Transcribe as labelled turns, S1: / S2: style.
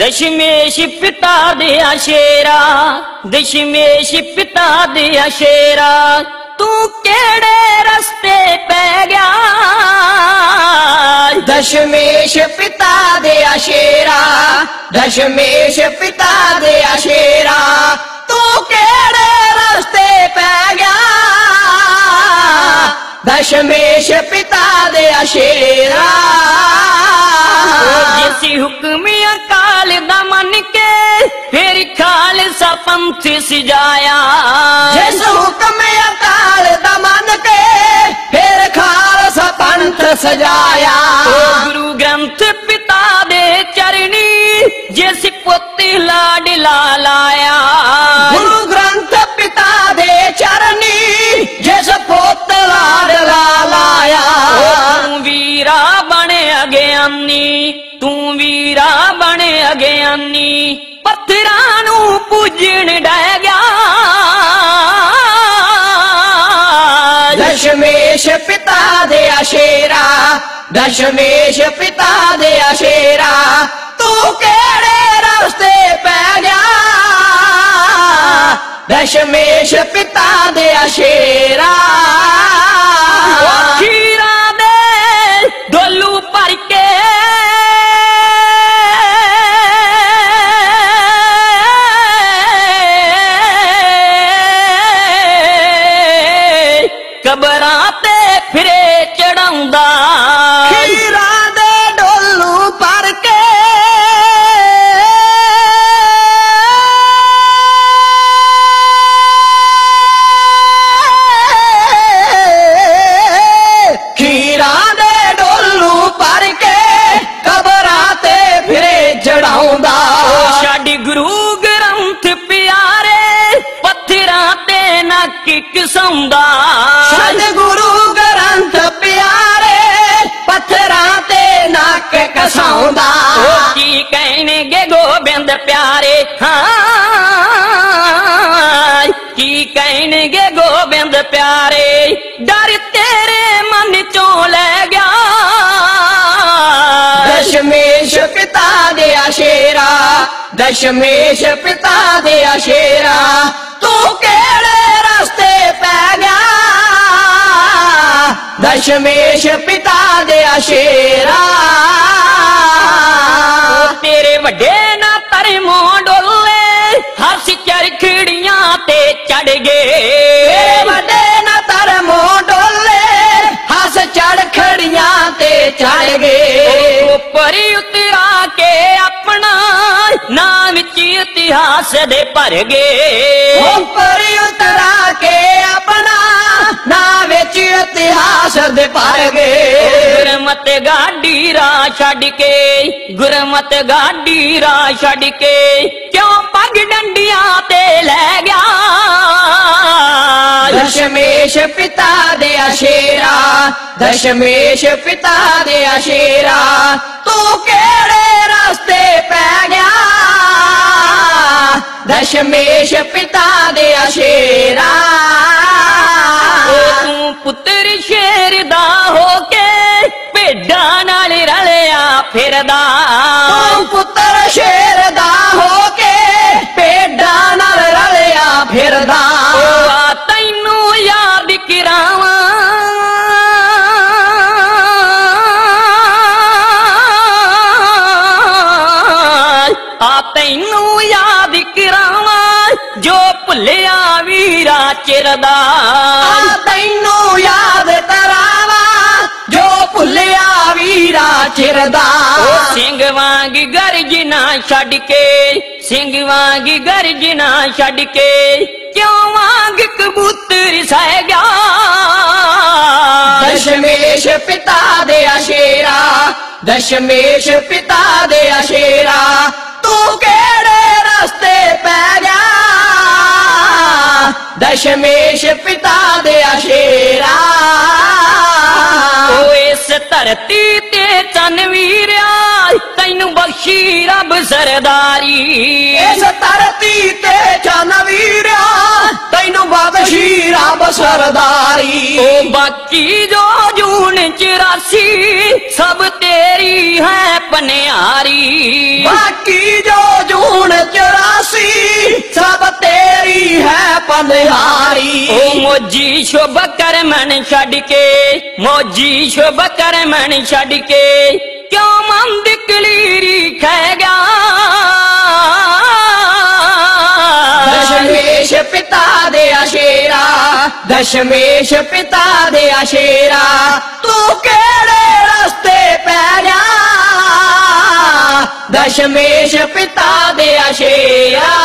S1: ਦਸ਼ਮੇਸ਼ ਪਿਤਾ ਦੇ ਸ਼ੇਰਾ ਦਸ਼ਮੇਸ਼ ਪਿਤਾ ਦੇ ਸ਼ੇਰਾ, ਤੂੰ ਕਿਹੜੇ ਰਸਤੇ ਪੈ ਗਿਆ?
S2: ਦਸ਼ਮੇਸ਼ ਪਿਤਾ ਦੇ ਸ਼ੇਰਾ ਦਸ਼ਮੇਸ਼ ਪਿਤਾ ਦੇ ਸ਼ੇਰਾ, ਤੂੰ ਕਿਹੜੇ ਰਸਤੇ ਪੈ ਗਿਆ? ਦਸ਼ਮੇਸ਼ ਪਿਤਾ ਦੇ ਸ਼ੇਰਾ। जिस हुक्म अकाल दमन के, फिर खालसा पंथ सजाया। जिस हुक्म अकाल दमन के, फिर
S1: खालसा पंथ सजाया। दशमेश पिता जे अेरा दशमेश पिता
S2: जे अशेरा तूं कहिड़े रस्ते पिया दशमेश पिता खीरा डोलू कबरा आंदा सदगुरु ग्रंथ
S1: प्यारे पत्थरा ते नाक कसाऊंदा ओ की कहने
S2: गे गोबिंद प्यारे हाँ की कहने गे गोबिंद
S1: प्यारे डर तेरे मन चो ले गया दशमेश पिता दे शेरा दशमेश पिता दे शेरा तू
S2: ਦਸ਼ਮੇਸ਼ ਪਿਤਾ ਦੇ
S1: ਉਹ ਤੇਰੇ ਵੱਡੇ ਨਾ ਧਰਮੋਂ ਡੋਲੇ ਹਰਸ਼ ਚਰਖੜੀਆਂ ਤੇ ਚੜ
S2: ਤੇਰੇ
S1: ਗਏ
S2: ਵੱਡੇ ਨਾ ਧਰਮੋਂ ਡੋਲੇ ਹੱਸ ਚੜ ਖੜੀਆਂ ਤੇ ਚੜ ਗਏ।
S1: ਉੱਪਰ ਉਤਰਾ ਕੇ ਆਪਣਾ ਨਾਂ ਵਿੱਚ ਇਤਿਹਾਸ ਦੇ ਭਰ ਗਏ।
S2: ਉੱਪਰ ਉਤਰਾ ਕੇ ਵਿੱਚ ਇਤਿਹਾਸ ਦੇ ਭਰ ਗਏ
S1: ਗੁਰਮਤ ਗਾਡੀ ਰਾਹ ਛੱਡ ਕੇ ਗੁਰਮਤ ਗਾਡੀ ਰਾਹ ਛੱਡ ਕੇ ਕਿਉਂ ਪੱਗ ਡੰਡੀਆਂ ਤੇ ਲੈ ਗਿਆ
S2: ਦਸ਼ਮੇਸ਼ ਪਿਤਾ ਦੇ ਅਸ਼ੇਰਾ ਦਸ਼ਮੇਸ਼ ਪਿਤਾ ਦੇ ਅਸ਼ੇਰਾ ਤੂੰ ਕਿਹੜੇ ਰਸਤੇ ਪੈ ਗਿਆ ਦਸ਼ਮੇਸ਼ ਪਿਤਾ ਦੇ ਅਸ਼ੇਰਾ
S1: ਓ ਤੂੰ ਪੁੱਤਰ ਸ਼ੇਰ ਦਾ ਹੋ ਕੇ ਭੇਡਾਂ ਨਾਲ ਰਲਿਆ ਫਿਰਦਾ
S2: ਤੂੰ ਪੁੱਤਰ ਸ਼ੇਰ ਦਾ ਹੋ ਕੇ ਭੇਡਾਂ ਨਾਲ ਰਲਿਆ ਫਿਰਦਾ
S1: ਓ ਆ ਤੈਨੂੰ ਯਾਦ ਕਰਾਵਾਂ ਆ ਤੈਨੂੰ ਯਾਦ ਕਰਾਵਾਂ ਜੋ ਭੁੱਲਿਆ ਵੀਰਾ ਚਿਰਦਾ
S2: ਆ ਤੈਨੂੰ ਯਾਦ ਕਰਾਵਾਂ ਜੋ ਭੁੱਲਿਆ ਵੀਰਾ ਚਿਰਦਾ
S1: ਉਹ ਸਿੰਘ ਵਾਂਗ ਗਰਜਨਾ ਛੱਡ ਕੇ ਸਿੰਘ ਵਾਂਗ ਗਰਜਨਾ ਛੱਡ ਕੇ ਕਿਉਂ ਵਾਂਗ ਕਬੂਤਰ ਸਹਿ ਗਿਆ
S2: ਦਸ਼ਮੇਸ਼ ਪਿਤਾ ਦੇ ਅਸ਼ੇਰਾ ਦਸ਼ਮੇਸ਼ ਪਿਤਾ ਦੇ ਅਸ਼ੇਰਾ ਤੂੰ ਕਿਹੜੇ ਰਸਤੇ ਪੈ दशमेश पिता द शेरा
S1: इस धरती ते चन वीरिया तैनू बशीर ब सरदारी। इस
S2: धरती ते चन वीरिया तैनू बदशीर ब सरदारी। बाक़ी
S1: जो जून चौरासी सब तेरी है। पनिहारी बाकी जो
S2: जून चौरासी सब तेरी है पनिहारी
S1: मोजी शुभ कर मन के मोजी शोभ करमन छड़ के क्यों मन दिकलीरी खह गया
S2: दशमेश पिता दे अशेरा दशमेश पिता दे अशेरा तू केड़े रस्ते chameja pitada e a geia.